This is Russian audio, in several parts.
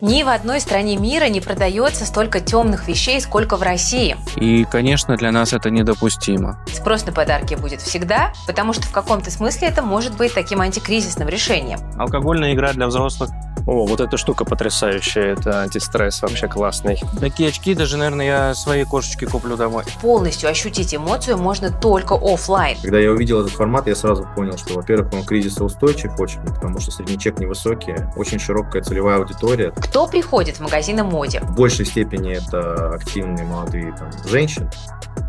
Ни в одной стране мира не продается столько темных вещей, сколько в России. И, конечно, для нас это недопустимо. Спрос на подарки будет всегда, потому что в каком-то смысле это может быть таким антикризисным решением. Алкогольная игра для взрослых. О, вот эта штука потрясающая, это антистресс вообще классный. Такие очки даже, наверное, я своей кошечке куплю домой. Полностью ощутить эмоцию можно только офлайн. Когда я увидел этот формат, я сразу понял, что, во-первых, он кризисоустойчив очень, потому что средний чек невысокий, очень широкая целевая аудитория. Кто приходит в магазины моде? В большей степени это активные молодые там, женщины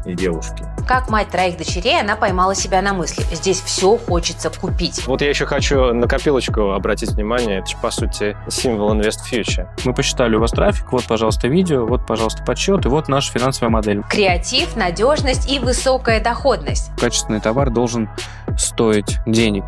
и девушки. Как мать троих дочерей, она поймала себя на мысли. Здесь все хочется купить. Вот я еще хочу на копилочку обратить внимание. Это же, по сути, символ Invest Future. Мы посчитали у вас трафик, вот, пожалуйста, видео, вот, пожалуйста, подсчет, и вот наша финансовая модель. Креатив, надежность и высокая доходность. Качественный товар должен стоить денег.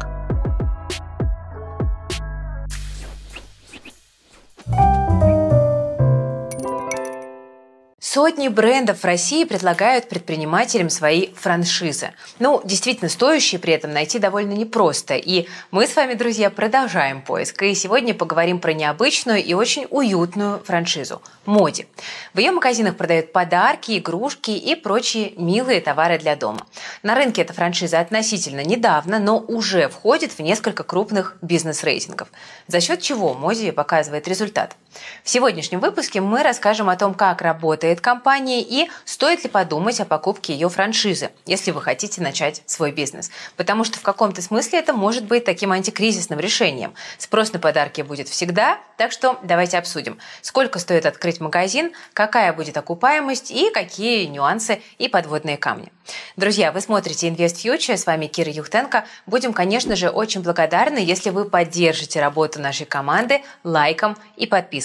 Сотни брендов в России предлагают предпринимателям свои франшизы. Ну, действительно, стоящие при этом найти довольно непросто. И мы с вами, друзья, продолжаем поиск. И сегодня поговорим про необычную и очень уютную франшизу – Моди. В ее магазинах продают подарки, игрушки и прочие милые товары для дома. На рынке эта франшиза относительно недавно, но уже входит в несколько крупных бизнес-рейтингов. За счет чего Моди показывает результат. В сегодняшнем выпуске мы расскажем о том, как работает компании и стоит ли подумать о покупке ее франшизы, если вы хотите начать свой бизнес. Потому что в каком-то смысле это может быть таким антикризисным решением. Спрос на подарки будет всегда, так что давайте обсудим, сколько стоит открыть магазин, какая будет окупаемость и какие нюансы и подводные камни. Друзья, вы смотрите Invest Future, с вами Кира Юхтенко. Будем, конечно же, очень благодарны, если вы поддержите работу нашей команды лайком и подпиской.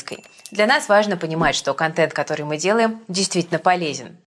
Для нас важно понимать, что контент, который мы делаем, действительно полезен.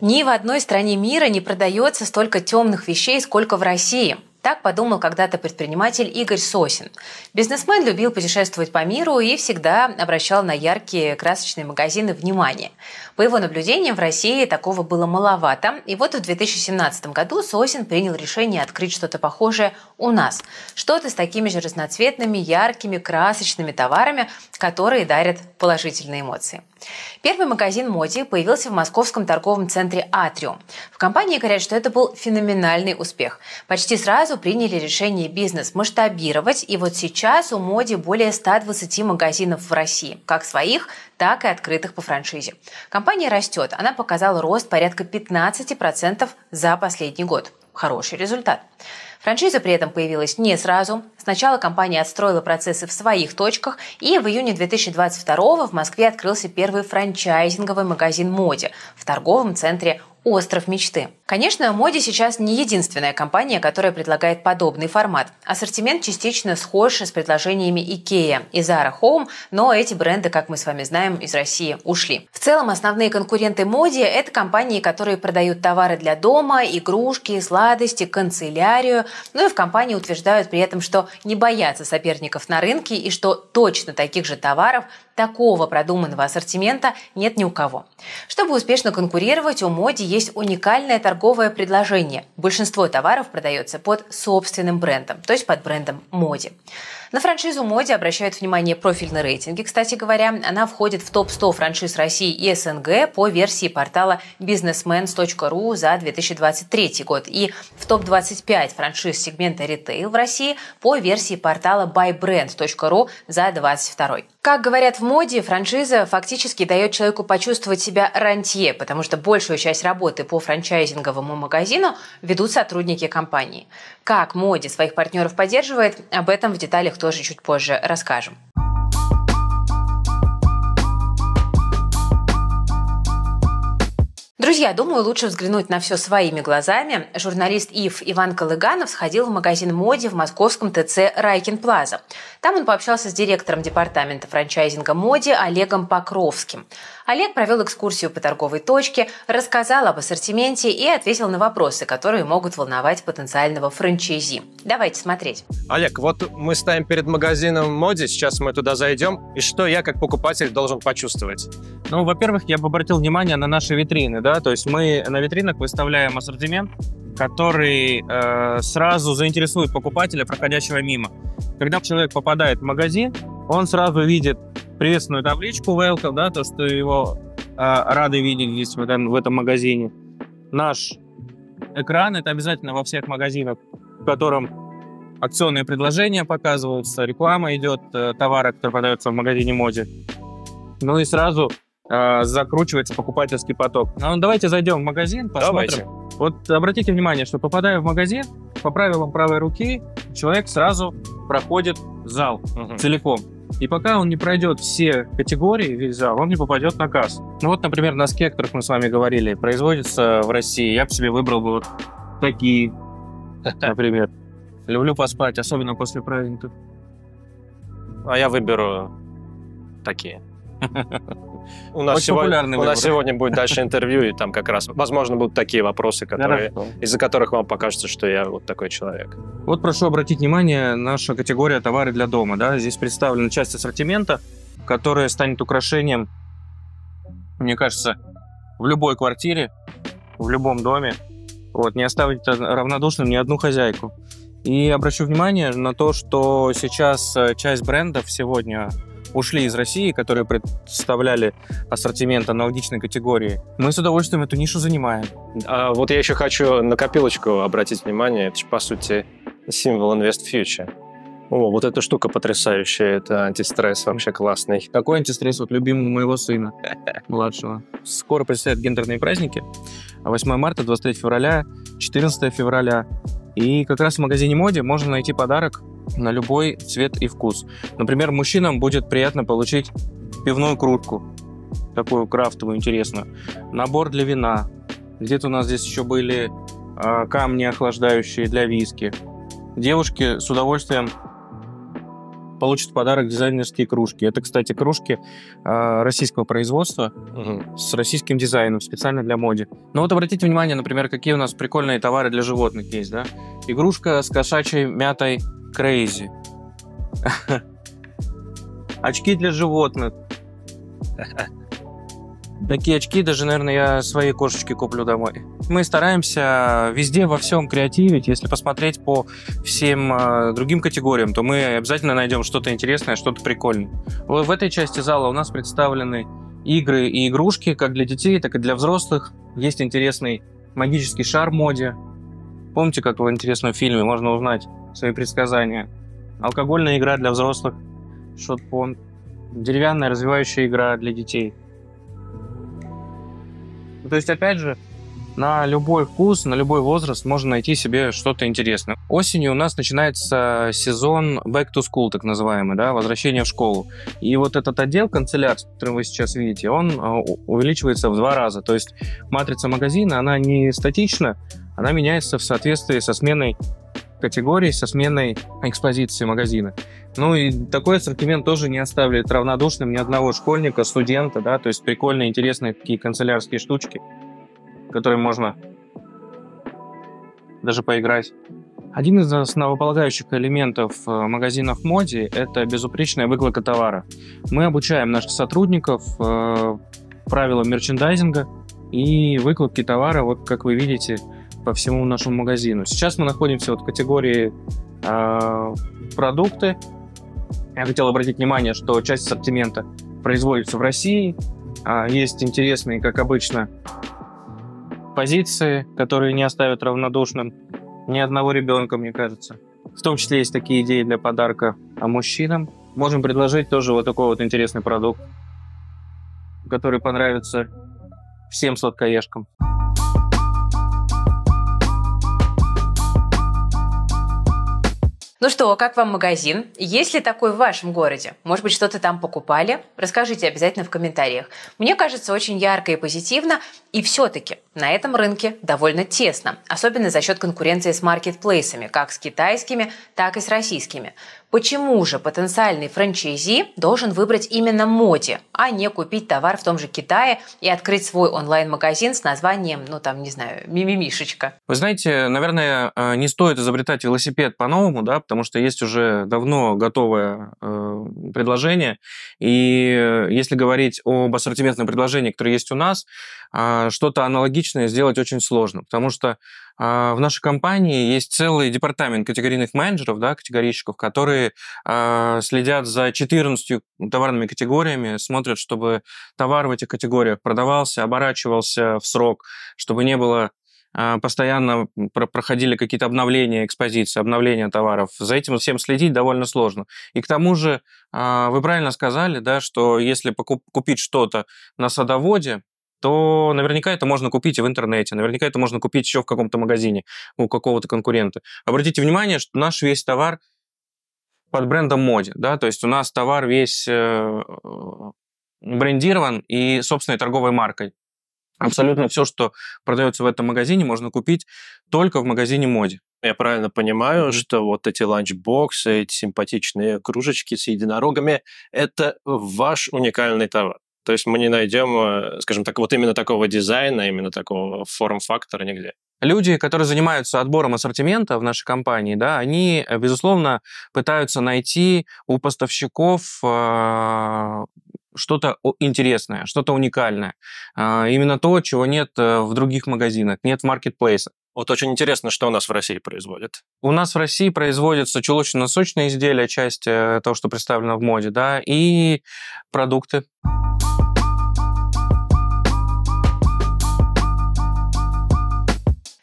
Ни в одной стране мира не продается столько темных вещей, сколько в России. Так подумал когда-то предприниматель Игорь Сосин. Бизнесмен любил путешествовать по миру и всегда обращал на яркие красочные магазины внимание. По его наблюдениям, в России такого было маловато. И вот в 2017 году Сосин принял решение открыть что-то похожее у нас. Что-то с такими же разноцветными, яркими, красочными товарами, которые дарят положительные эмоции. Первый магазин Моди появился в московском торговом центре «Атриум». В компании говорят, что это был феноменальный успех. Почти сразу приняли решение бизнес масштабировать, и вот сейчас у Моди более 120 магазинов в России, как своих, так и открытых по франшизе. Компания растет, она показала рост порядка 15% за последний год. Хороший результат. Франшиза при этом появилась не сразу. Сначала компания отстроила процессы в своих точках, и в июне 2022 в Москве открылся первый франчайзинговый магазин «Моди» в торговом центре остров мечты. Конечно, Моди сейчас не единственная компания, которая предлагает подобный формат. Ассортимент частично схож с предложениями IKEA и Zara Home, но эти бренды, как мы с вами знаем, из России ушли. В целом, основные конкуренты Моди – это компании, которые продают товары для дома, игрушки, сладости, канцелярию. Ну и в компании утверждают при этом, что не боятся соперников на рынке и что точно таких же товаров такого продуманного ассортимента нет ни у кого. Чтобы успешно конкурировать, у Моди есть уникальное торговое предложение. Большинство товаров продается под собственным брендом, то есть под брендом Моди. На франшизу Моди обращают внимание профильные рейтинги, кстати говоря. Она входит в топ-100 франшиз России и СНГ по версии портала businessmans.ru за 2023 год и в топ-25 франшиз сегмента ритейл в России по версии портала buybrand.ru за 2022. Как говорят в моде, франшиза фактически дает человеку почувствовать себя рантье, потому что большую часть работы по франчайзинговому магазину ведут сотрудники компании. Как моде своих партнеров поддерживает, об этом в деталях тоже чуть позже расскажем. Друзья, думаю, лучше взглянуть на все своими глазами. Журналист ИФ Иван Колыганов сходил в магазин моди в московском ТЦ «Райкин Плаза». Там он пообщался с директором департамента франчайзинга моди Олегом Покровским. Олег провел экскурсию по торговой точке, рассказал об ассортименте и ответил на вопросы, которые могут волновать потенциального франчайзи. Давайте смотреть. Олег, вот мы стоим перед магазином моди, сейчас мы туда зайдем, и что я как покупатель должен почувствовать? Ну, во-первых, я бы обратил внимание на наши витрины, да, то есть мы на витринах выставляем ассортимент, который э, сразу заинтересует покупателя, проходящего мимо. Когда человек попадает в магазин, он сразу видит приветственную табличку welcome, да, то, что его э, рады видеть здесь в этом, в этом магазине. Наш экран, это обязательно во всех магазинах, в котором акционные предложения показываются, реклама идет, э, товары, которые продаются в магазине моде. Ну и сразу э, закручивается покупательский поток. Ну, давайте зайдем в магазин, посмотрим. Давайте. Вот обратите внимание, что попадая в магазин, по правилам правой руки, человек сразу проходит зал Мгм. целиком. И пока он не пройдет все категории, весь зал, он не попадет на кассу. Ну вот, например, носки, о которых мы с вами говорили, производятся в России. Я бы себе выбрал бы вот такие, например. Люблю поспать, особенно после праздников. А я выберу такие. У нас, Очень сегодня, у нас сегодня будет дальше интервью, и там как раз, возможно, будут такие вопросы, которые, из-за которых вам покажется, что я вот такой человек. Вот прошу обратить внимание, наша категория товары для дома. Да? Здесь представлена часть ассортимента, которая станет украшением, мне кажется, в любой квартире, в любом доме. Вот, не оставить равнодушным ни одну хозяйку. И обращу внимание на то, что сейчас э, часть брендов сегодня ушли из России, которые представляли ассортимент аналогичной категории. Мы с удовольствием эту нишу занимаем. А вот я еще хочу на копилочку обратить внимание. Это же, по сути, символ Invest Future. О, вот эта штука потрясающая. Это антистресс вообще классный. Какой антистресс вот любимому моего сына, младшего. Скоро предстоят гендерные праздники. 8 марта, 23 февраля, 14 февраля. И как раз в магазине моде можно найти подарок на любой цвет и вкус. Например, мужчинам будет приятно получить пивную кружку, такую крафтовую, интересную. Набор для вина. Где-то у нас здесь еще были а, камни охлаждающие для виски. Девушки с удовольствием получат в подарок дизайнерские кружки. Это, кстати, кружки а, российского производства Мгм. с российским дизайном, специально для моде. Ну вот обратите внимание, например, какие у нас прикольные товары для животных есть, да? Игрушка с кошачьей мятой Крейзи. Очки для животных. Такие очки даже, наверное, я своей кошечке куплю домой. Мы стараемся везде во всем креативить. Если посмотреть по всем э, другим категориям, то мы обязательно найдем что-то интересное, что-то прикольное. В этой части зала у нас представлены игры и игрушки как для детей, так и для взрослых. Есть интересный магический шар в моде. Помните, как в интересном фильме можно узнать свои предсказания? Алкогольная игра для взрослых, шотпон, деревянная развивающая игра для детей. Ну, То есть, опять же, на любой вкус, на любой возраст можно найти себе что-то интересное. Осенью у нас начинается сезон back to school, так называемый, да, возвращение в школу. И вот этот отдел канцеляр, который вы сейчас видите, он э, увеличивается в два раза. То есть матрица магазина, она не статична, она меняется в соответствии со сменой категории, со сменой экспозиции магазина. Ну и такой ассортимент тоже не оставляет равнодушным ни одного школьника, студента, да, то есть прикольные, интересные такие канцелярские штучки, которые можно даже поиграть. Один из основополагающих элементов э, магазинов в моде – это безупречная выкладка товара. Мы обучаем наших сотрудников э, правилам мерчендайзинга и выкладки товара, вот как вы видите, по всему нашему магазину. Сейчас мы находимся вот в категории э, продукты. Я хотел обратить внимание, что часть ассортимента производится в России. А, Есть интересные, как обычно, позиции, которые не оставят равнодушным ни одного ребенка, мне кажется. В том числе есть такие идеи для подарка а мужчинам. Можем предложить тоже вот такой вот интересный продукт, который понравится всем сладкоежкам. Ну что, как вам магазин? Есть ли такой в вашем городе? Может быть, что-то там покупали? Расскажите обязательно в комментариях. Мне кажется, очень ярко и позитивно. И все-таки на этом рынке довольно тесно, особенно за счет конкуренции с маркетплейсами, как с китайскими, так и с российскими. Почему же потенциальный франчайзи должен выбрать именно моде, а не купить товар в том же Китае и открыть свой онлайн-магазин с названием, ну там, не знаю, Мимимишечка? Вы знаете, наверное, э, не стоит изобретать велосипед по-новому, да, потому что есть уже давно готовое э, предложение. И если говорить об ассортиментном предложении, которое есть у нас, э, что-то аналогичное сделать очень сложно, потому что э, в нашей компании есть целый департамент категорийных менеджеров, да, категорийщиков, которые э, следят за 14 товарными категориями, смотрят, чтобы товар в этих категориях продавался, оборачивался в срок, чтобы не было а, постоянно проходили какие-то обновления экспозиции, обновления товаров. За этим всем следить довольно сложно. И к тому же, а, вы правильно сказали, да, что если купить что-то на садоводе, то наверняка это можно купить и в интернете, наверняка это можно купить еще в каком-то магазине у какого-то конкурента. Обратите внимание, что наш весь товар под брендом Моди, да, то есть у нас товар весь э, брендирован и собственной торговой маркой. Абсолютно все, что продается в этом магазине, можно купить только в магазине моде. Я правильно понимаю, mm-hmm. что вот эти ланчбоксы, эти симпатичные кружечки с единорогами – это ваш уникальный товар. То есть мы не найдем, э, скажем так, вот именно такого дизайна, именно такого форм-фактора нигде. Люди, которые занимаются отбором ассортимента в нашей компании, да, они, э, безусловно, пытаются найти у поставщиков э, что-то интересное, что-то уникальное. А, именно то, чего нет э, в других магазинах, нет в маркетплейсах. Вот очень интересно, что у нас в России производят. У нас в России производятся чулочно-носочные изделия, часть э, того, что представлено в моде, да, и продукты.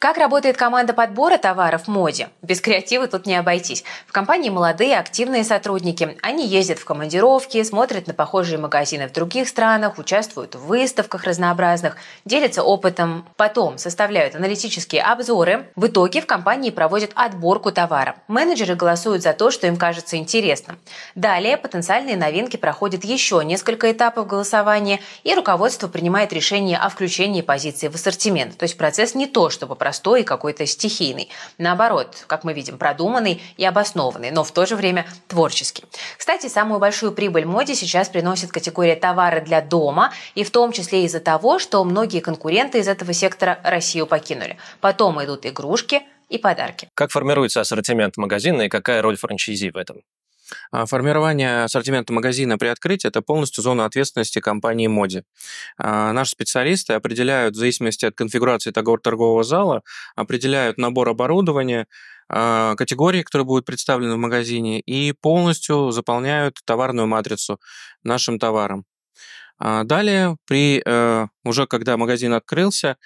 Как работает команда подбора товаров в моде? Без креатива тут не обойтись. В компании молодые, активные сотрудники. Они ездят в командировки, смотрят на похожие магазины в других странах, участвуют в выставках разнообразных, делятся опытом. Потом составляют аналитические обзоры. В итоге в компании проводят отборку товара. Менеджеры голосуют за то, что им кажется интересным. Далее потенциальные новинки проходят еще несколько этапов голосования, и руководство принимает решение о включении позиции в ассортимент. То есть процесс не то, чтобы просто простой и какой-то стихийный. Наоборот, как мы видим, продуманный и обоснованный, но в то же время творческий. Кстати, самую большую прибыль моде сейчас приносит категория товары для дома, и в том числе из-за того, что многие конкуренты из этого сектора Россию покинули. Потом идут игрушки, и подарки. Как формируется ассортимент магазина и какая роль франчайзи в этом? А, формирование ассортимента магазина при открытии – это полностью зона ответственности компании Моди. А, наши специалисты определяют, в зависимости от конфигурации торгового зала, определяют набор оборудования, а, категории, которые будут представлены в магазине, и полностью заполняют товарную матрицу нашим товаром. Далее, при, э, уже когда магазин открылся,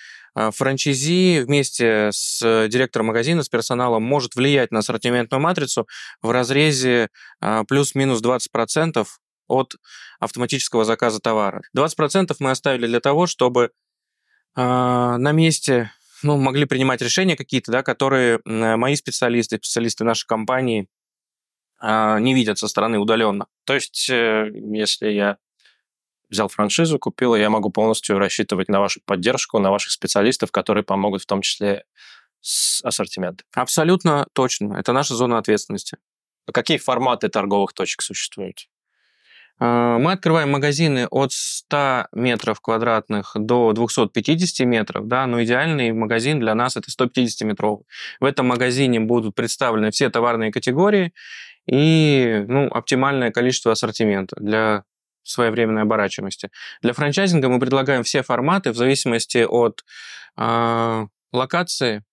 франчайзи вместе с директором магазина, с персоналом может влиять на ассортиментную матрицу в разрезе а, плюс-минус 20% от автоматического заказа товара. 20% мы оставили для того, чтобы а, на месте ну, могли принимать решения какие-то, да, которые мои специалисты, специалисты нашей компании не видят со стороны удаленно. То есть, э, если я взял франшизу, купил, и я могу полностью рассчитывать на вашу поддержку, на ваших специалистов, которые помогут в том числе с ассортиментом. Абсолютно точно. Это наша зона ответственности. А какие форматы торговых точек существуют? А, мы открываем магазины от 100 метров квадратных до 250 метров, да, но идеальный магазин для нас это 150 метров. В этом магазине будут представлены все товарные категории и ну, оптимальное количество ассортимента для своевременной оборачиваемости. Для франчайзинга мы предлагаем все форматы в зависимости от э, локации.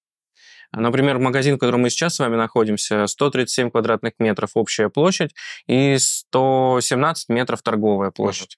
Например, магазин, в котором мы сейчас с вами находимся, 137 квадратных метров общая площадь и 117 метров торговая площадь.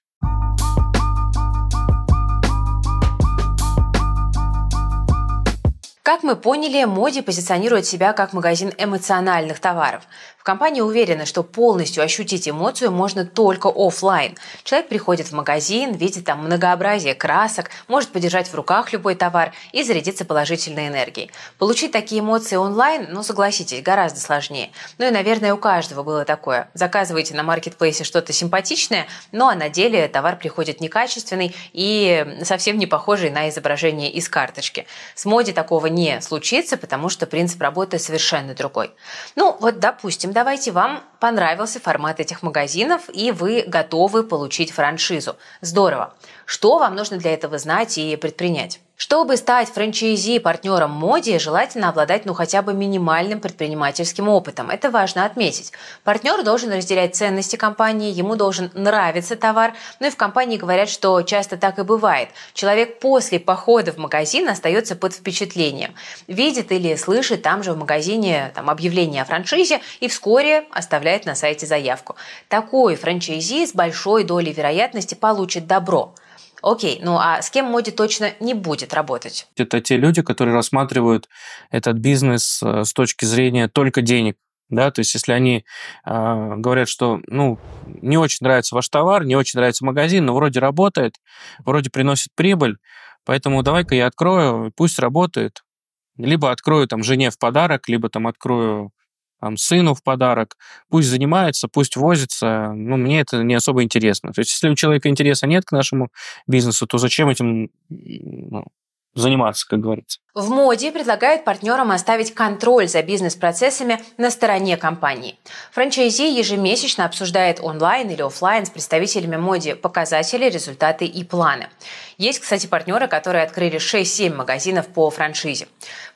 Как мы поняли, Моди позиционирует себя как магазин эмоциональных товаров. Компании уверены, что полностью ощутить эмоцию можно только офлайн. Человек приходит в магазин, видит там многообразие красок, может подержать в руках любой товар и зарядиться положительной энергией. Получить такие эмоции онлайн, ну согласитесь, гораздо сложнее. Ну и, наверное, у каждого было такое. Заказываете на маркетплейсе что-то симпатичное, ну а на деле товар приходит некачественный и совсем не похожий на изображение из карточки. С Моди такого не случится, потому что принцип работы совершенно другой. Ну вот, допустим, давайте вам понравился формат этих магазинов, и вы готовы получить франшизу. Здорово. Что вам нужно для этого знать и предпринять? Чтобы стать франчайзи партнером моде, желательно обладать ну хотя бы минимальным предпринимательским опытом. Это важно отметить. Партнер должен разделять ценности компании, ему должен нравиться товар. Ну и в компании говорят, что часто так и бывает. Человек после похода в магазин остается под впечатлением. Видит или слышит там же в магазине там, объявление о франшизе и вскоре оставляет на сайте заявку. Такой франчайзи с большой долей вероятности получит добро – Окей, ну а с кем Моди точно не будет работать? Это те люди, которые рассматривают этот бизнес э, с точки зрения только денег. Да, то есть если они э, говорят, что ну, не очень нравится ваш товар, не очень нравится магазин, но вроде работает, вроде приносит прибыль, поэтому давай-ка я открою, пусть работает. Либо открою там жене в подарок, либо там открою там, сыну в подарок, пусть занимается, пусть возится, ну, мне это не особо интересно. То есть, если у человека интереса нет к нашему бизнесу, то зачем этим ну, заниматься, как говорится. В моде предлагают партнерам оставить контроль за бизнес-процессами на стороне компании. Франчайзи ежемесячно обсуждает онлайн или офлайн с представителями моде показатели, результаты и планы. Есть, кстати, партнеры, которые открыли 6-7 магазинов по франшизе.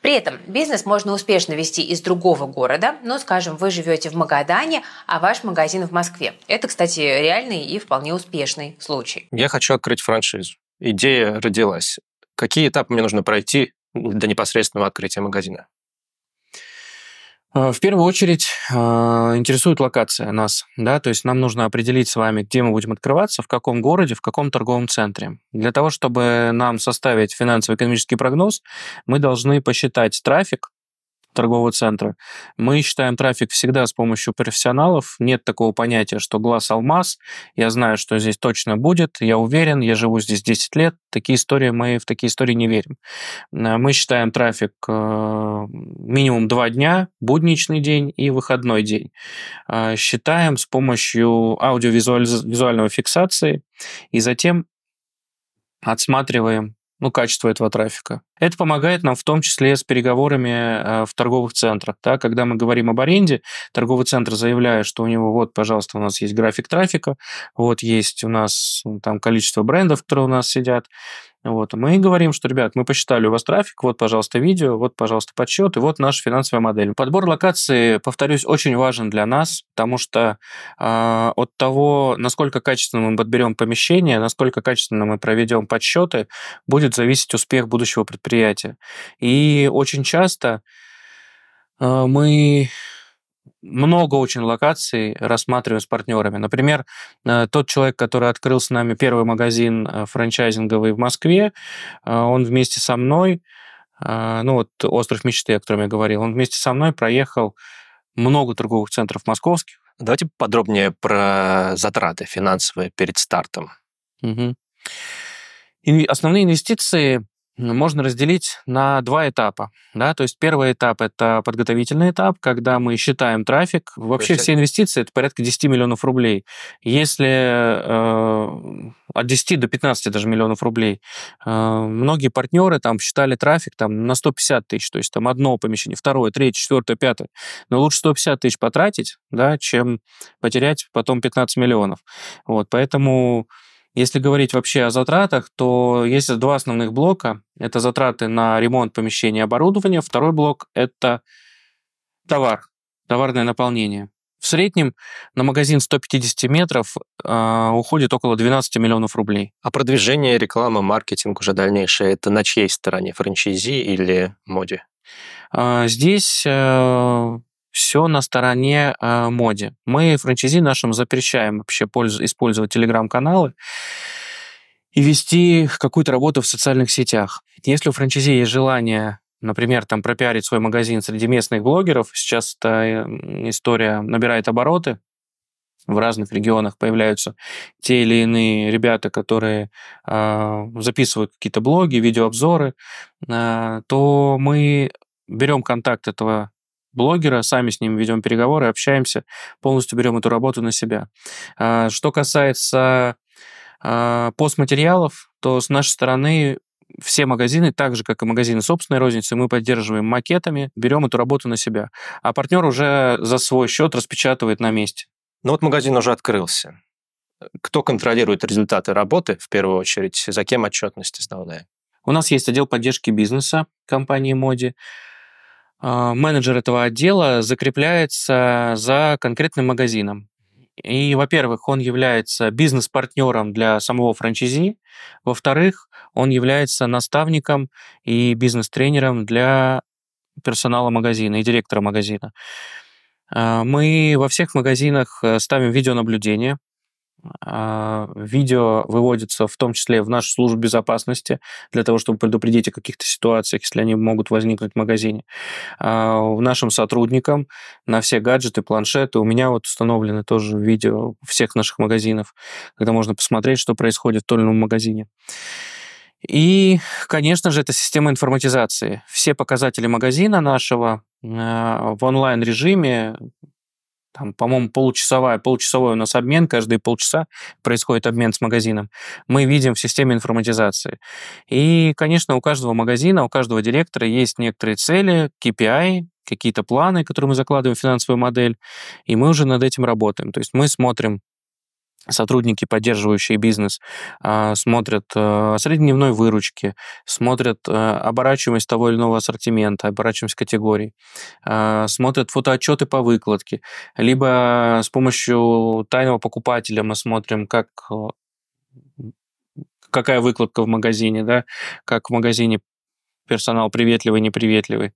При этом бизнес можно успешно вести из другого города, ну, скажем, вы живете в Магадане, а ваш магазин в Москве. Это, кстати, реальный и вполне успешный случай. Я хочу открыть франшизу. Идея родилась. Какие этапы мне нужно пройти до непосредственного открытия магазина? Э, в первую очередь э, интересует локация нас, да, то есть нам нужно определить с вами, где мы будем открываться, в каком городе, в каком торговом центре. Для того, чтобы нам составить финансово-экономический прогноз, мы должны посчитать трафик, торгового центра. Мы считаем трафик всегда с помощью профессионалов. Нет такого понятия, что глаз-алмаз. Я знаю, что здесь точно будет. Я уверен, я живу здесь 10 лет. Такие истории, мы в такие истории не верим. Э, мы считаем трафик э, минимум 2 дня, будничный день и выходной день. Э, считаем с помощью аудиовизуального фиксации и затем отсматриваем ну, качество этого трафика. Это помогает нам в том числе с переговорами э, в торговых центрах. Да? Когда мы говорим об аренде, торговый центр заявляет, что у него вот, пожалуйста, у нас есть график трафика, вот есть у нас там количество брендов, которые у нас сидят, вот. Мы говорим, что, ребят, мы посчитали у вас трафик, вот, пожалуйста, видео, вот, пожалуйста, подсчет, и вот наша финансовая модель. Подбор локации, повторюсь, очень важен для нас, потому что э, от того, насколько качественно мы подберем помещение, насколько качественно мы проведем подсчеты, будет зависеть успех будущего предприятия. И очень часто э, мы много очень локаций рассматриваем с партнерами. Например, э, тот человек, который открыл с нами первый магазин э, франчайзинговый в Москве, э, он вместе со мной, ну вот «Остров мечты», о котором я говорил, он вместе со мной проехал много торговых центров московских. Давайте подробнее про затраты финансовые перед стартом. Угу. И основные инвестиции можно разделить на два этапа. Да? То есть первый этап – это подготовительный этап, когда мы считаем трафик. Вообще все инвестиции – это порядка 10 миллионов рублей. Если э, от 10 до 15 даже миллионов рублей, э, многие партнеры там считали трафик там, на 150 тысяч, то есть там одно помещение, второе, третье, четвертое, пятое. Но лучше 150 тысяч потратить, да, чем потерять потом 15 миллионов. Вот, поэтому если говорить вообще о затратах, то есть два основных блока. Это затраты на ремонт помещения и оборудования. Второй блок – это товар, товарное наполнение. В среднем на магазин 150 метров э, уходит около 12 миллионов рублей. А продвижение, реклама, маркетинг уже дальнейшее – это на чьей стороне? Франчайзи или моде? Э, здесь э, все на стороне э, моде. Мы франчайзи нашим запрещаем вообще польз- использовать телеграм-каналы и вести какую-то работу в социальных сетях. Если у франчайзи есть желание например, там пропиарить свой магазин среди местных блогеров. Сейчас эта история набирает обороты. В разных регионах появляются те или иные ребята, которые э, записывают какие-то блоги, видеообзоры, э, то мы берем контакт этого блогера, сами с ним ведем переговоры, общаемся, полностью берем эту работу на себя. А, что касается а, постматериалов, то с нашей стороны все магазины, так же, как и магазины собственной розницы, мы поддерживаем макетами, берем эту работу на себя. А партнер уже за свой счет распечатывает на месте. Ну вот магазин уже открылся. Кто контролирует результаты работы, в первую очередь? За кем отчетность основная? У нас есть отдел поддержки бизнеса компании Моди. А, менеджер этого отдела закрепляется за конкретным магазином. И, во-первых, он является бизнес-партнером для самого франчайзи. Во-вторых, он является наставником и бизнес-тренером для персонала магазина и директора магазина. А, мы во всех магазинах э, ставим видеонаблюдение, видео выводится в том числе в нашу службу безопасности для того, чтобы предупредить о каких-то ситуациях, если они могут возникнуть в магазине. А, нашим сотрудникам на все гаджеты, планшеты. У меня вот установлены тоже видео всех наших магазинов, когда можно посмотреть, что происходит в том или ином магазине. И, конечно же, это система информатизации. Все показатели магазина нашего а, в онлайн-режиме там, по-моему, получасовая, получасовой у нас обмен, каждые полчаса происходит обмен с магазином. Мы видим в системе информатизации. И, конечно, у каждого магазина, у каждого директора есть некоторые цели, KPI, какие-то планы, которые мы закладываем в финансовую модель, и мы уже над этим работаем. То есть мы смотрим сотрудники, поддерживающие бизнес, а, смотрят э, среднедневной выручки, смотрят э, оборачиваемость того или иного ассортимента, оборачиваемость категорий, а, смотрят фотоотчеты по выкладке, либо с помощью тайного покупателя мы смотрим, как э, какая выкладка в магазине, да, как в магазине персонал приветливый, неприветливый.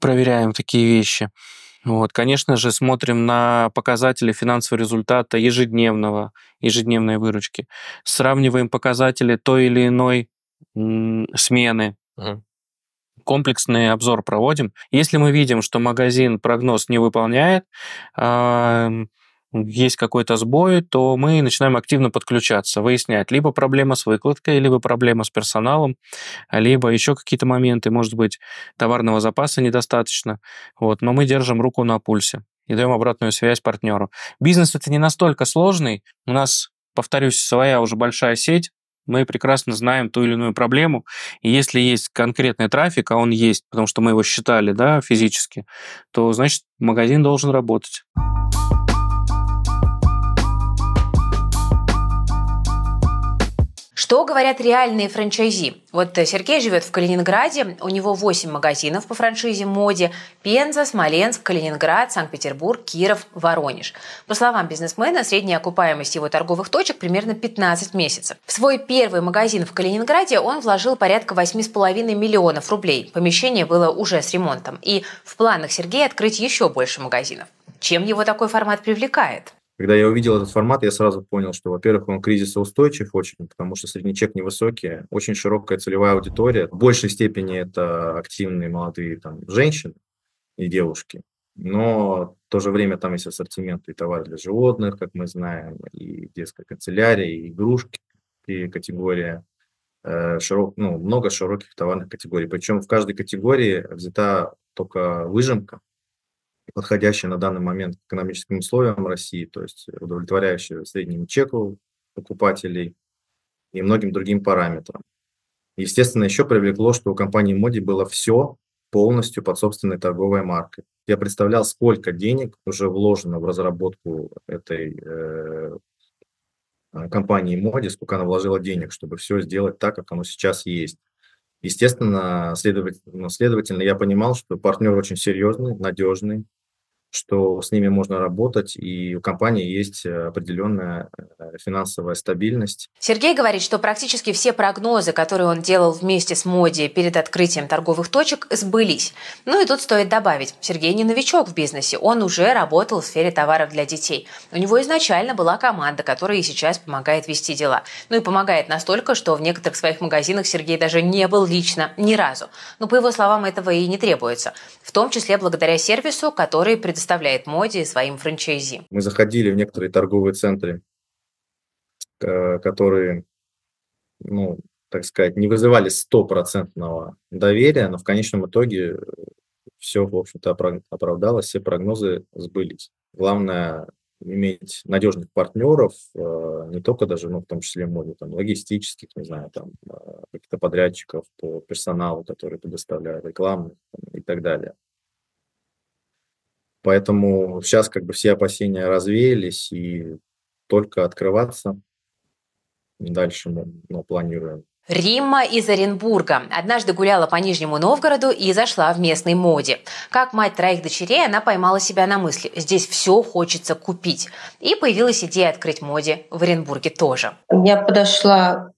Проверяем такие вещи. Вот, конечно же, смотрим на показатели финансового результата ежедневного, ежедневной выручки. Сравниваем показатели той или иной смены. Угу. Комплексный обзор проводим. Если мы видим, что магазин прогноз не выполняет, э, есть какой-то сбой, то мы начинаем активно подключаться, выяснять либо проблема с выкладкой, либо проблема с персоналом, либо еще какие-то моменты, может быть, товарного запаса недостаточно. Вот, но мы держим руку на пульсе и даем обратную связь партнеру. Бизнес это не настолько сложный. У нас, повторюсь, своя уже большая сеть, мы прекрасно знаем ту или иную проблему, и если есть конкретный трафик, а он есть, потому что мы его считали да, физически, то значит магазин должен работать. Что говорят реальные франчайзи? Вот э, Сергей живет в Калининграде, у него 8 магазинов по франшизе «Моде» – Пенза, Смоленск, Калининград, Санкт-Петербург, Киров, Воронеж. По словам бизнесмена, средняя окупаемость его торговых точек примерно 15 месяцев. В свой первый магазин в Калининграде он вложил порядка 8,5 миллионов рублей. Помещение было уже с ремонтом. И в планах Сергея открыть еще больше магазинов. Чем его такой формат привлекает? Когда я увидел этот формат, я сразу понял, что, во-первых, он кризисоустойчив очень, потому что средний чек невысокий, очень широкая целевая аудитория. В большей степени это активные молодые там, женщины и девушки, но в то же время там есть ассортимент и товары для животных, как мы знаем, и детская канцелярия, и игрушки, и категория э, широк, ну, много широких товарных категорий. Причем в каждой категории взята только выжимка, подходящая на данный момент к экономическим условиям России, то есть удовлетворяющая среднему чеку покупателей и многим другим параметрам. Естественно, еще привлекло, что у компании Моди было все полностью под собственной торговой маркой. Я представлял, сколько денег уже вложено в разработку этой э, компании Моди, сколько она вложила денег, чтобы все сделать так, как оно сейчас есть. Естественно, следовательно, ну, следовательно, я понимал, что партнер очень серьезный, надежный, что с ними можно работать, и у компании есть э, определенная э, финансовая стабильность. Сергей говорит, что практически все прогнозы, которые он делал вместе с Моди перед открытием торговых точек, сбылись. Ну и тут стоит добавить, Сергей не новичок в бизнесе, он уже работал в сфере товаров для детей. У него изначально была команда, которая и сейчас помогает вести дела. Ну и помогает настолько, что в некоторых своих магазинах Сергей даже не был лично ни разу. Но по его словам этого и не требуется. В том числе благодаря сервису, который предоставляет предоставляет Моди своим франчайзи? Мы заходили в некоторые торговые центры, э, которые, ну, так сказать, не вызывали стопроцентного доверия, но в конечном итоге все, в общем-то, оправдалось, все прогнозы сбылись. Главное иметь надежных партнеров, э, не только даже, ну, в том числе моде, там, логистических, не знаю, там, э, каких-то подрядчиков по персоналу, который предоставляет рекламу и так далее. Поэтому сейчас как бы все опасения развеялись, и только открываться дальше мы ну, планируем. Римма из Оренбурга однажды гуляла по Нижнему Новгороду и зашла в местной моде. Как мать троих дочерей, она поймала себя на мысли «здесь все хочется купить». И появилась идея открыть моде в Оренбурге тоже. Я подошла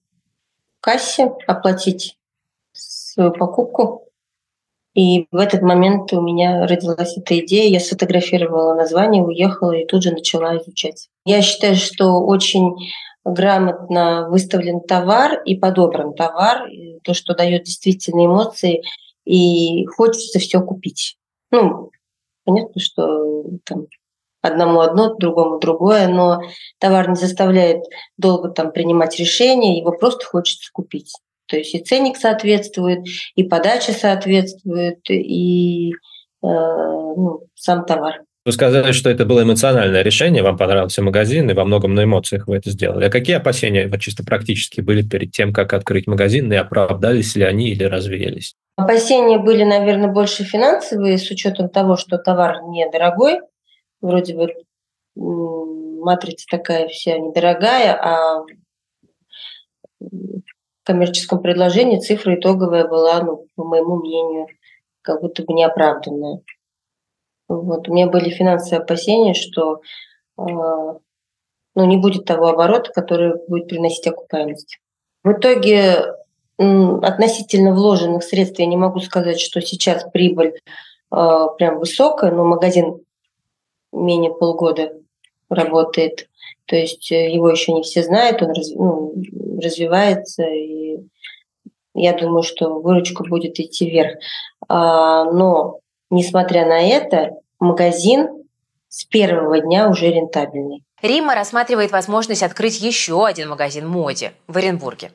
к кассе оплатить свою покупку. И в этот момент у меня родилась эта идея. Я сфотографировала название, уехала и тут же начала изучать. Я считаю, что очень грамотно выставлен товар и подобран товар, то, что дает действительно эмоции, и хочется все купить. Ну, понятно, что там одному одно, другому другое, но товар не заставляет долго там принимать решения, его просто хочется купить. То есть и ценник соответствует, и подача соответствует, и э, ну, сам товар. Вы сказали, что это было эмоциональное решение, вам понравился магазин, и во многом на эмоциях вы это сделали. А какие опасения вот чисто практически были перед тем, как открыть магазин, и оправдались ли они или развеялись? Опасения были, наверное, больше финансовые, с учетом того, что товар недорогой. Вроде бы матрица такая вся недорогая, а коммерческом предложении цифра итоговая была, ну, по моему мнению, как будто бы неоправданная. Вот. У меня были финансовые опасения, что э, ну, не будет того оборота, который будет приносить окупаемость. В итоге относительно вложенных средств я не могу сказать, что сейчас прибыль э, прям высокая, но магазин менее полгода работает. То есть э, его еще не все знают, он раз, ну, развивается, и я думаю, что выручка будет идти вверх. А, но Несмотря на это, магазин с первого дня уже рентабельный. Рима рассматривает возможность открыть еще один магазин моде в Оренбурге.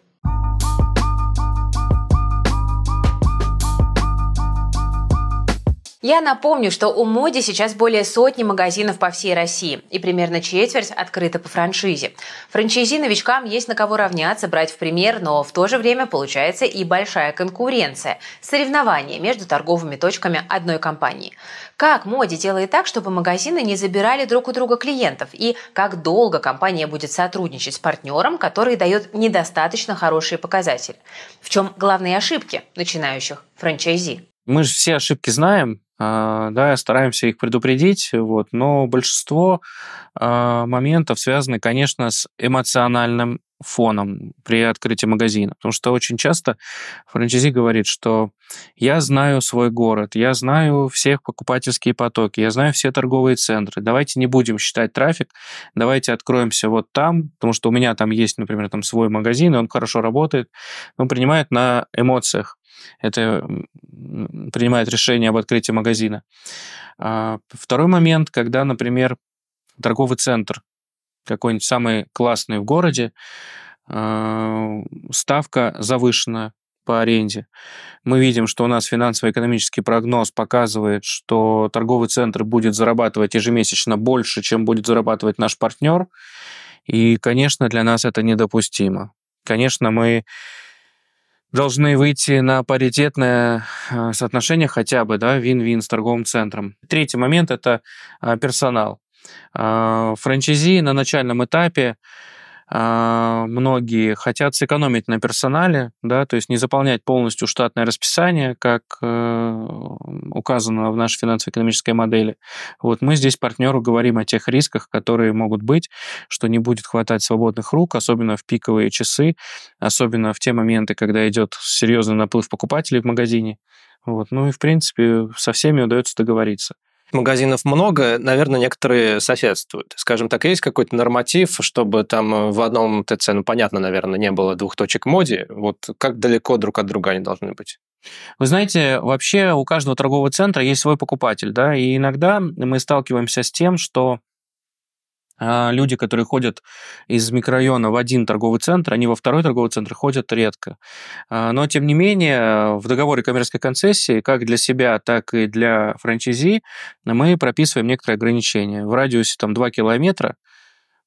Я напомню, что у Моди сейчас более сотни магазинов по всей России, и примерно четверть открыта по франшизе. Франчайзи новичкам есть на кого равняться, брать в пример, но в то же время получается и большая конкуренция, соревнования между торговыми точками одной компании. Как Моди делает так, чтобы магазины не забирали друг у друга клиентов, и как долго компания будет сотрудничать с партнером, который дает недостаточно хорошие показатели? В чем главные ошибки начинающих франчайзи? Мы же все ошибки знаем, да, стараемся их предупредить, вот, но большинство а, моментов связаны, конечно, с эмоциональным фоном при открытии магазина. Потому что очень часто франчайзи говорит, что я знаю свой город, я знаю всех покупательские потоки, я знаю все торговые центры. Давайте не будем считать трафик, давайте откроемся вот там, потому что у меня там есть, например, там свой магазин, и он хорошо работает. Он принимает на эмоциях это принимает решение об открытии магазина. А, второй момент, когда, например, торговый центр какой-нибудь самый классный в городе, а, ставка завышена по аренде. Мы видим, что у нас финансово-экономический прогноз показывает, что торговый центр будет зарабатывать ежемесячно больше, чем будет зарабатывать наш партнер. И, конечно, для нас это недопустимо. Конечно, мы должны выйти на паритетное э, соотношение хотя бы, да, вин-вин с торговым центром. Третий момент – это э, персонал. Э, франчайзи на начальном этапе многие хотят сэкономить на персонале, да, то есть не заполнять полностью штатное расписание, как э, указано в нашей финансово-экономической модели. Вот мы здесь партнеру говорим о тех рисках, которые могут быть, что не будет хватать свободных рук, особенно в пиковые часы, особенно в те моменты, когда идет серьезный наплыв покупателей в магазине. Вот. Ну и, в принципе, со всеми удается договориться магазинов много, наверное, некоторые соседствуют. Скажем так, есть какой-то норматив, чтобы там в одном ТЦ, ну, понятно, наверное, не было двух точек моди. Вот как далеко друг от друга они должны быть? Вы знаете, вообще у каждого торгового центра есть свой покупатель, да, и иногда мы сталкиваемся с тем, что люди, которые ходят из микрорайона в один торговый центр, они во второй торговый центр ходят редко. А, но, тем не менее, в договоре коммерческой концессии, как для себя, так и для франчайзи, мы прописываем некоторые ограничения. В радиусе там, 2 километра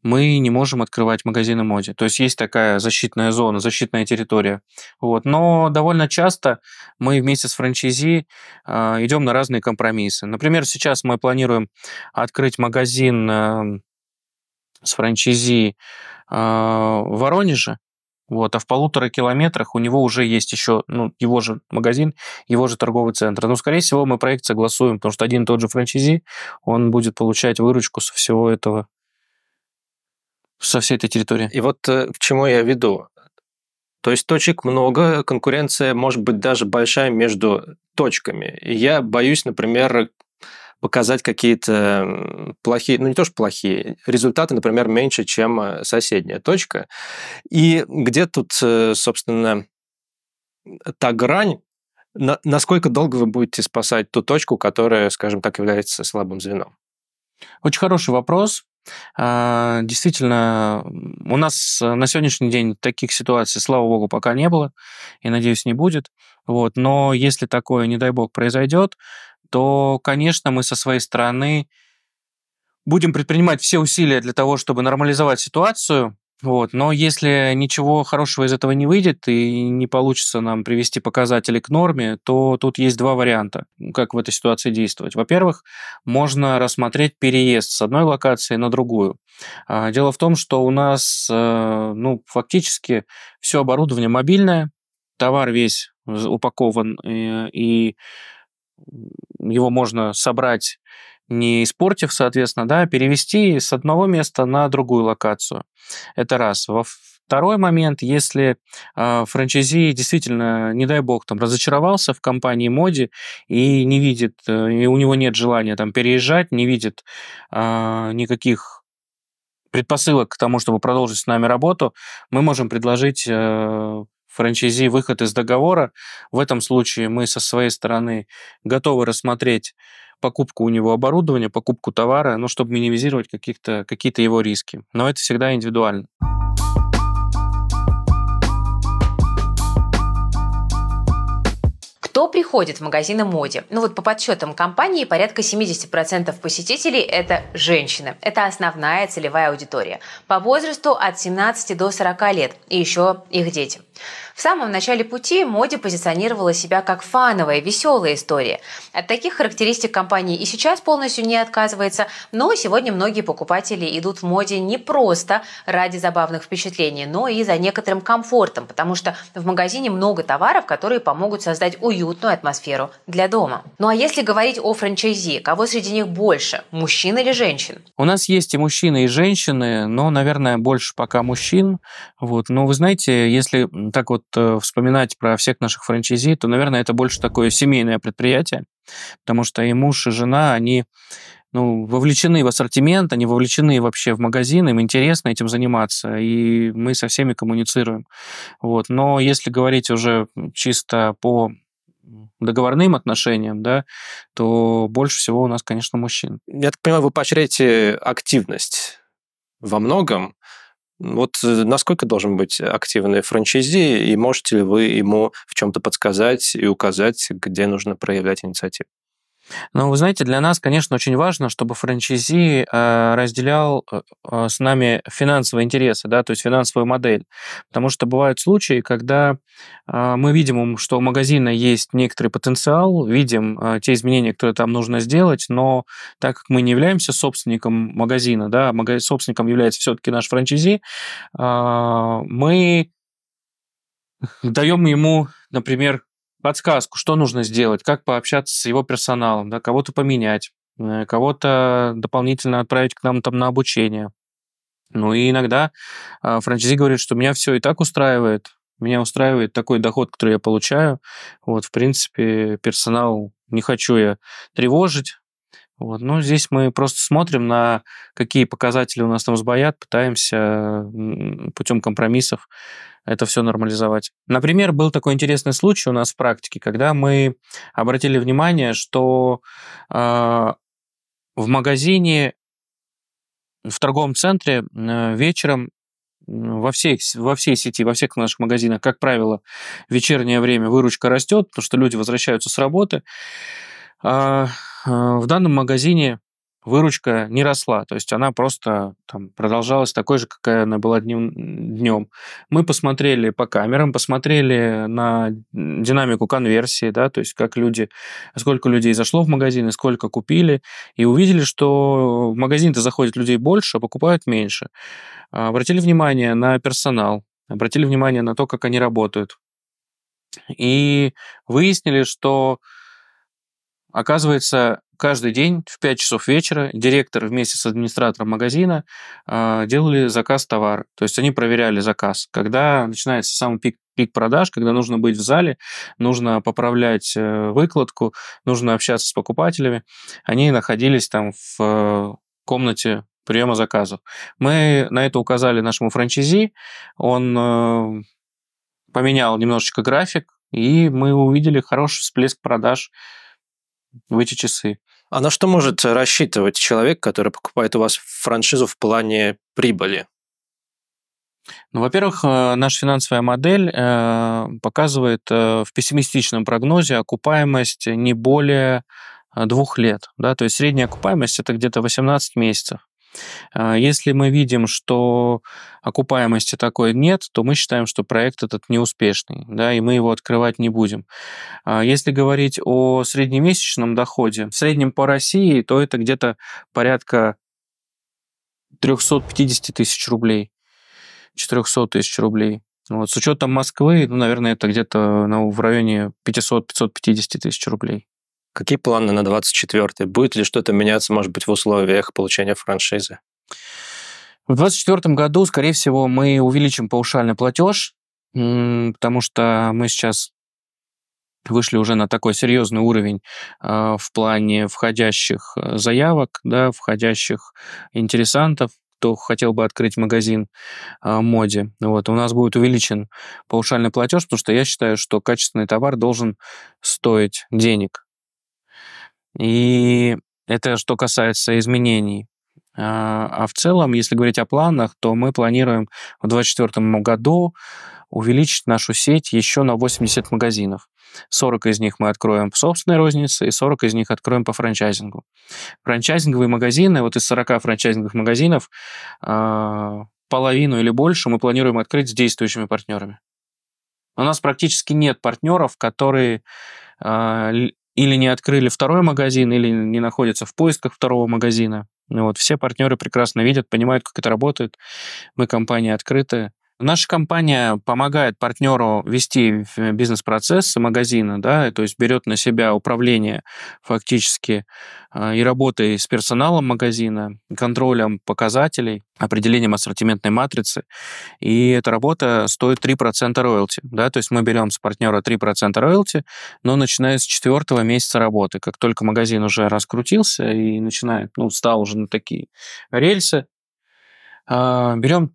мы не можем открывать магазины моде. То есть есть такая защитная зона, защитная территория. Вот. Но довольно часто мы вместе с франчайзи э, идем на разные компромиссы. Например, сейчас мы планируем открыть магазин с франчайзи а, в Воронеже, Вот, а в полутора километрах у него уже есть еще ну, его же магазин, его же торговый центр. Но, ну, скорее всего, мы проект согласуем, потому что один и тот же франчайзи, он будет получать выручку со всего этого, со всей этой территории. И вот э, к чему я веду. То есть точек много, конкуренция может быть даже большая между точками. И я боюсь, например, показать какие-то плохие, ну не то что плохие, результаты, например, меньше, чем э, соседняя точка. И где тут, э, собственно, та грань, на, насколько долго вы будете спасать ту точку, которая, скажем так, является слабым звеном? Очень хороший вопрос. А, действительно, у нас на сегодняшний день таких ситуаций, слава богу, пока не было, и, надеюсь, не будет. Вот. Но если такое, не дай бог, произойдет, то, конечно, мы со своей стороны будем предпринимать все усилия для того, чтобы нормализовать ситуацию, вот. Но если ничего хорошего из этого не выйдет и не получится нам привести показатели к норме, то тут есть два варианта, как в этой ситуации действовать. Во-первых, можно рассмотреть переезд с одной локации на другую. А, дело в том, что у нас э, ну, фактически все оборудование мобильное, товар весь упакован, э, и его можно собрать не испортив, соответственно, да, перевести с одного места на другую локацию. Это раз. Во второй момент, если э, франчайзи действительно, не дай бог, там разочаровался в компании Моди и не видит, э, и у него нет желания там переезжать, не видит э, никаких предпосылок к тому, чтобы продолжить с нами работу, мы можем предложить э, франчайзи выход из договора. В этом случае мы со своей стороны готовы рассмотреть покупку у него оборудования, покупку товара, ну, чтобы минимизировать каких-то, какие-то его риски. Но это всегда индивидуально. Кто приходит в магазины моде? Ну вот по подсчетам компании порядка 70% посетителей – это женщины. Это основная целевая аудитория. По возрасту от 17 до 40 лет. И еще их дети. В самом начале пути Моди позиционировала себя как фановая, веселая история. От таких характеристик компания и сейчас полностью не отказывается, но сегодня многие покупатели идут в Моде не просто ради забавных впечатлений, но и за некоторым комфортом, потому что в магазине много товаров, которые помогут создать уютную атмосферу для дома. Ну а если говорить о франчайзи, кого среди них больше, мужчин или женщин? У нас есть и мужчины, и женщины, но, наверное, больше пока мужчин. Вот. Но вы знаете, если так вот Э, вспоминать про всех наших франчайзи, то, наверное, это больше такое семейное предприятие, потому что и муж, и жена, они ну, вовлечены в ассортимент, они вовлечены вообще в магазин, им интересно этим заниматься, и мы со всеми коммуницируем. Вот. Но если говорить уже чисто по договорным отношениям, да, то больше всего у нас, конечно, мужчин. Я так понимаю, вы поощряете активность во многом, вот э, насколько должен быть активный франчайзи, и можете ли вы ему в чем-то подсказать и указать, где нужно проявлять инициативу? Ну, вы знаете, для нас, конечно, очень важно, чтобы франчайзи э, разделял э, э, с нами финансовые интересы, да, то есть финансовую модель. Потому что бывают случаи, когда мы видим, что у магазина есть некоторый потенциал, видим те изменения, которые там нужно сделать, но так как мы не являемся собственником магазина, да, собственником является все-таки наш франчайзи, мы даем ему, например, подсказку, что нужно сделать, как пообщаться с его персоналом, да, кого-то поменять, э, кого-то дополнительно отправить к нам там на обучение. Ну и иногда э, франчайзи говорит, что меня все и так устраивает, меня устраивает такой доход, который я получаю. Вот, в принципе, персонал не хочу я тревожить. Вот. Ну, здесь мы просто смотрим на какие показатели у нас там сбоят, пытаемся путем компромиссов это все нормализовать. Например, был такой интересный случай у нас в практике, когда мы обратили внимание, что э, в магазине, в торговом центре э, вечером во всей, во всей сети, во всех наших магазинах, как правило, в вечернее время выручка растет, потому что люди возвращаются с работы. А в данном магазине выручка не росла, то есть она просто там, продолжалась такой же, какая она была днем, днем. Мы посмотрели по камерам, посмотрели на динамику конверсии, да, то есть как люди, сколько людей зашло в магазин и сколько купили, и увидели, что в магазин-то заходит людей больше, а покупают меньше. Обратили внимание на персонал, обратили внимание на то, как они работают. И выяснили, что, оказывается, каждый день в 5 часов вечера директор вместе с администратором магазина э, делали заказ товара. То есть они проверяли заказ. Когда начинается самый пик, пик продаж, когда нужно быть в зале, нужно поправлять э, выкладку, нужно общаться с покупателями, они находились там в э, комнате приема заказов. Мы на это указали нашему франчайзи, он э, поменял немножечко график, и мы увидели хороший всплеск продаж в эти часы. А на что может рассчитывать человек, который покупает у вас франшизу в плане прибыли? Ну, во-первых, э, наша финансовая модель э, показывает э, в пессимистичном прогнозе окупаемость не более двух лет. Да? То есть средняя окупаемость – это где-то 18 месяцев. А, если мы видим, что окупаемости такой нет, то мы считаем, что проект этот неуспешный, да, и мы его открывать не будем. А, если говорить о среднемесячном доходе, в среднем по России, то это где-то порядка 350 тысяч рублей, 400 тысяч рублей. Вот. С учетом Москвы, ну, наверное, это где-то ну, в районе 500-550 тысяч рублей. Какие планы на 24-й? Будет ли что-то меняться, может быть, в условиях получения франшизы? В 2024 году, скорее всего, мы увеличим паушальный платеж, потому что мы сейчас вышли уже на такой серьезный уровень э, в плане входящих э, заявок, да, входящих интересантов, кто хотел бы открыть магазин э, моде. Вот, у нас будет увеличен паушальный платеж, потому что я считаю, что качественный товар должен стоить денег. И это что касается изменений. А, а в целом, если говорить о планах, то мы планируем в 2024 году увеличить нашу сеть еще на 80 магазинов. 40 из них мы откроем в собственной рознице, и 40 из них откроем по франчайзингу. Франчайзинговые магазины, вот из 40 франчайзинговых магазинов, а, половину или больше мы планируем открыть с действующими партнерами. У нас практически нет партнеров, которые а, или не открыли второй магазин, или не находятся в поисках второго магазина. Вот, все партнеры прекрасно видят, понимают, как это работает. Мы компания открытая. Наша компания помогает партнеру вести бизнес-процессы магазина, да, то есть берет на себя управление фактически а, и работой с персоналом магазина, контролем показателей, определением ассортиментной матрицы. И эта работа стоит 3% роялти. Да, то есть мы берем с партнера 3% роялти, но начиная с четвертого месяца работы, как только магазин уже раскрутился и начинает, ну, стал уже на такие рельсы, а, берем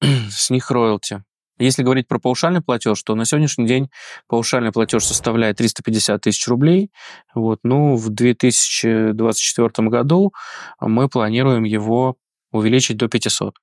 с них роялти. Если говорить про паушальный платеж, то на сегодняшний день паушальный платеж составляет 350 тысяч рублей. Вот, ну, в 2024 году мы планируем его увеличить до 500.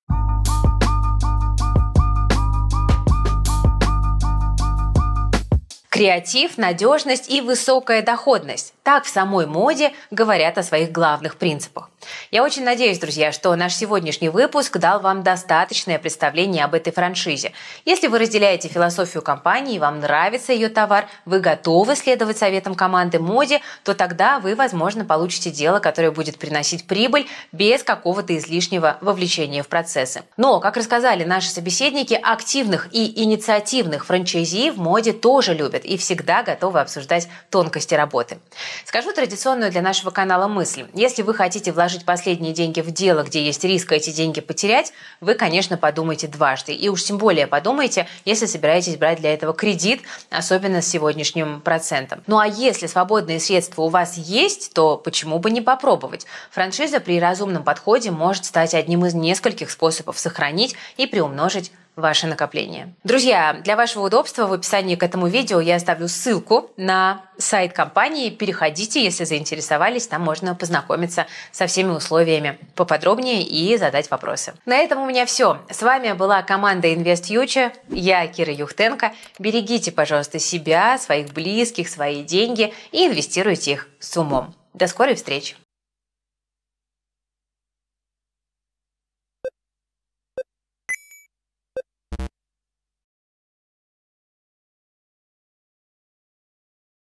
Креатив, надежность и высокая доходность. Так в самой моде говорят о своих главных принципах. Я очень надеюсь, друзья, что наш сегодняшний выпуск дал вам достаточное представление об этой франшизе. Если вы разделяете философию компании, вам нравится ее товар, вы готовы следовать советам команды моде, то тогда вы, возможно, получите дело, которое будет приносить прибыль без какого-то излишнего вовлечения в процессы. Но, как рассказали наши собеседники, активных и инициативных франчайзи в моде тоже любят и всегда готовы обсуждать тонкости работы. Скажу традиционную для нашего канала мысль. Если вы хотите вложить последние деньги в дело, где есть риск эти деньги потерять, вы, конечно, подумайте дважды. И уж тем более подумайте, если собираетесь брать для этого кредит, особенно с сегодняшним процентом. Ну а если свободные средства у вас есть, то почему бы не попробовать? Франшиза при разумном подходе может стать одним из нескольких способов сохранить и приумножить ваше накопление. Друзья, для вашего удобства в описании к этому видео я оставлю ссылку на сайт компании. Переходите, если заинтересовались, там можно познакомиться со всеми условиями поподробнее и задать вопросы. На этом у меня все. С вами была команда Invest Future. Я Кира Юхтенко. Берегите, пожалуйста, себя, своих близких, свои деньги и инвестируйте их с умом. До скорой встречи!